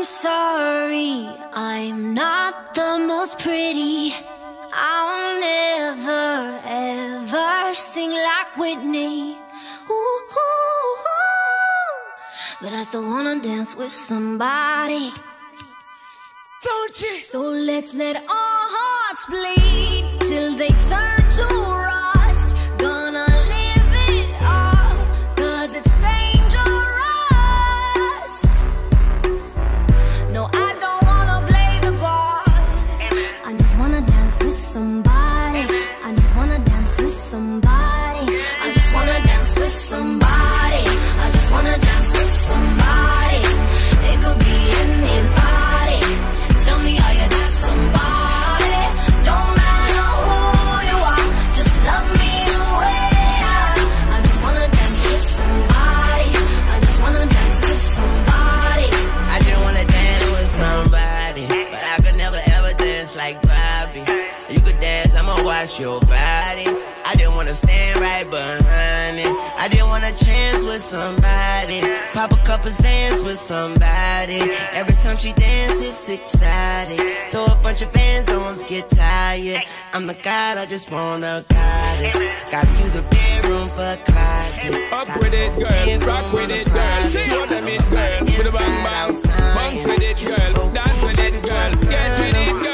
I'm sorry, I'm not the most pretty. I'll never ever sing like Whitney. Ooh, ooh, ooh. But I still wanna dance with somebody. Don't you? So let's let our hearts bleed somebody. I just wanna dance with somebody. It could be anybody. Tell me are you that somebody? Don't matter who you are, just love me the way I. I just wanna dance with somebody. I just wanna dance with somebody. I just wanna dance with somebody, but I could never ever dance like Bobby. You could dance, I'ma watch your body. I just wanna stand right behind it. I just want a chance with somebody. Pop a couple sands with somebody. Every time she dances, excited. Throw a bunch of bands on, get tired. I'm the god, I just wanna goddess. Gotta use a bedroom for a closet. Up with it, girl. Rock with it, girl. Show them it, girl. With a bang bang. Bounce with it, girl. Dance with it, girl. Get with it, girl.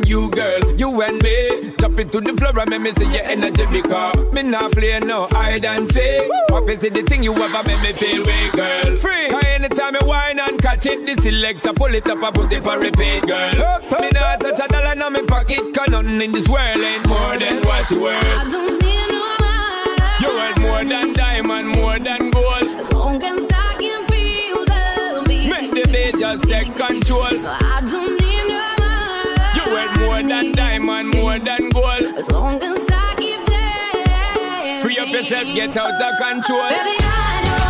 And you, girl, you and me. Drop it to the floor and make me see your energy because me not play no hide and seek. What is it the thing you ever make me feel way, girl? Free. Cause anytime you whine and catch it, the selector pull it up and put it on repeat, girl. Me not touch a dollar in my pocket, cause nothing in this world ain't more than what you worth. I don't need no man. You worth more than diamond, more than gold. As long as I can feel the beat. Make the beat just take control. I don't more than gold. As long as I keep dancing. Free up yourself, get out of control. Baby, I don't